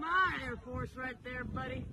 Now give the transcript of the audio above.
my Air Force right there, buddy.